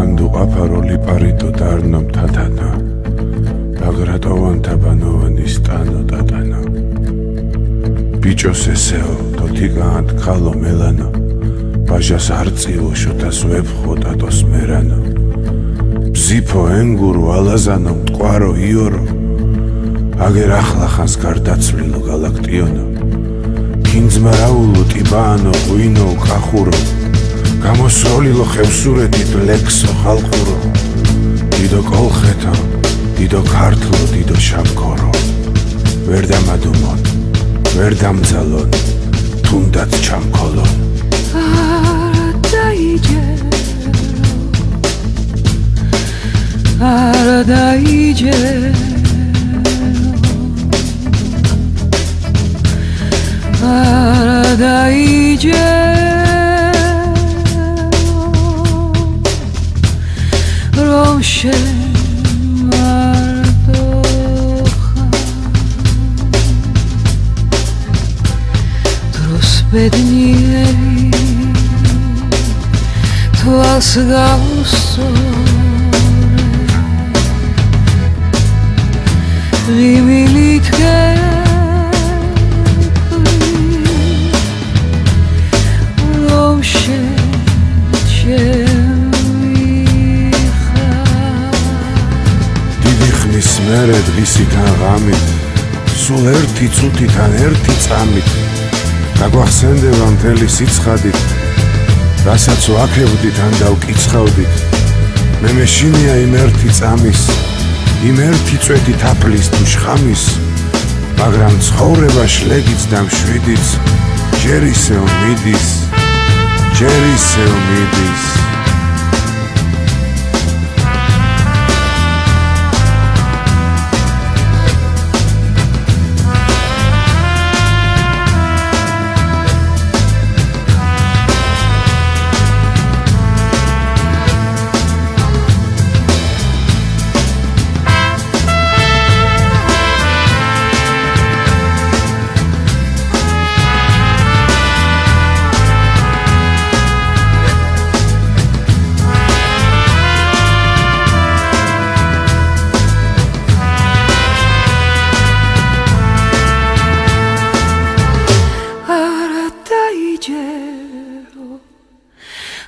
ანდუყაფაროლი პარიტო დარნო თათანა. ბაგრატოვან თაბანოვანი სტანო ტატანა. ბიჭოს ესეო თოთიკაანთ ქალო მელანო. ბაჟას არწილო შოთას ვეფხო ტატოს მერანო. ბზიფო ენგურო ალაზანო მტყარო იორო. აგერ ახლახანს გარდაცვლილო გალაქტიონო. ქინძმა რაულო ტიბაანო ღვინო კახურო. გამოსროლილო ხევსურეთით ლექსო ხალხურო. დიდო კოლხეთო დიდო ქართლო დიდო შამქორო. ვერ დამადუმონ ვერ დამძალონ თუნდაც ჩამქოლო არა დაიჯე არა ბედნიერი თვალს გავსორე რიმილით რომ ხნის მერე დღისიდან ღამით სულ ერთი წუთიდან ერთი წამით. გაგვახსენდება მთელი სიცხადით რასაც ვაქებდით ან დავკიცხავდით. მე მეშინია იმ ერთი წამის იმ ერთი წვეთი თაფლის თუ შხამის მაგრამ ცხოვრება შლეგიც და მშვიდიც ჯერ ისევ მიდის ჯერ ისევ მიდის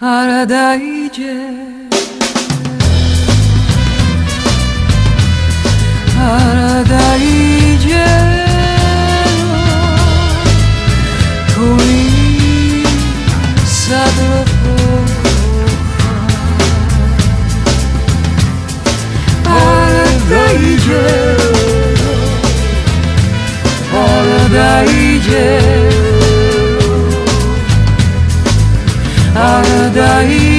a rada idzie. A rada idzie. Kulisa caí.